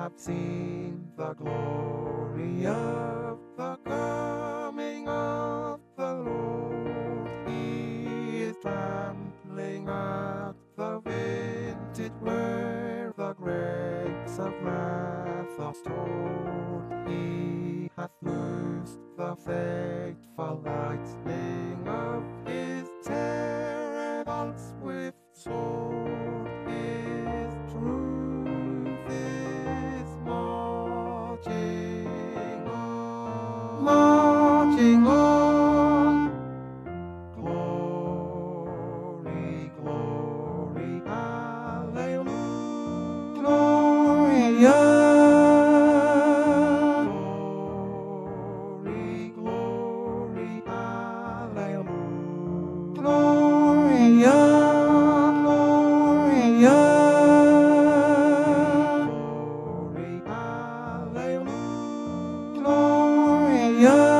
have seen the glory of the coming of the Lord. He is trampling out the vintage where the grapes of wrath are stored. He hath loosed the fateful lightning of his terrible swift marching on. Glory, glory, hallelujah. Gloria. Glory, glory, hallelujah. Gloria. Glory, hallelujah. Gloria.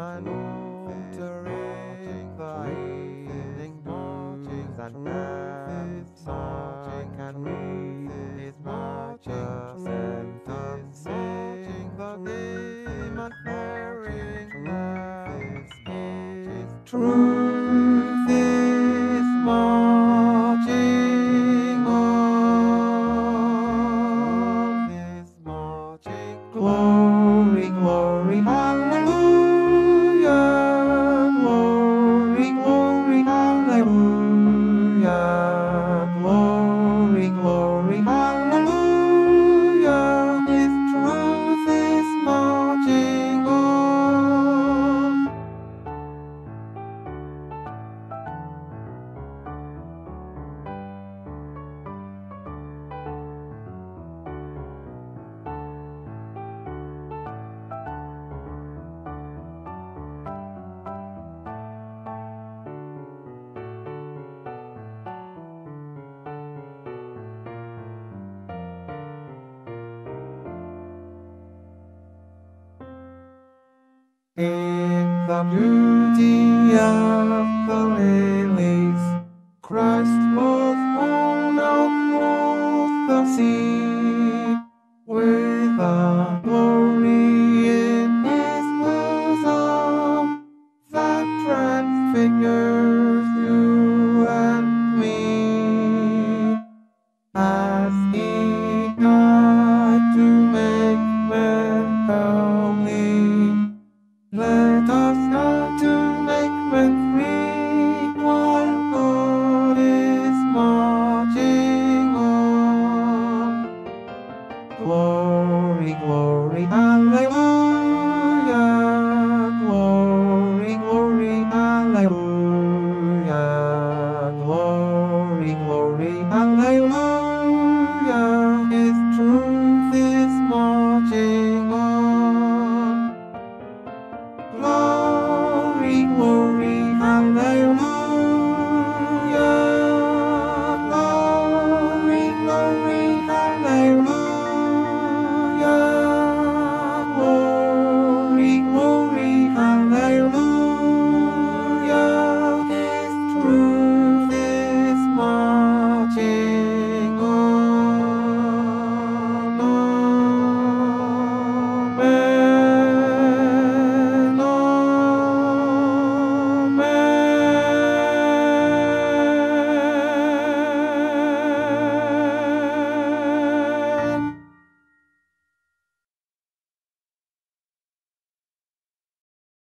Him and altering the evening marchings and mass marching and read his marching sentence, marching the dim and flaring lights. His truth Glory, In the beauty of the lilies, Glory, glory.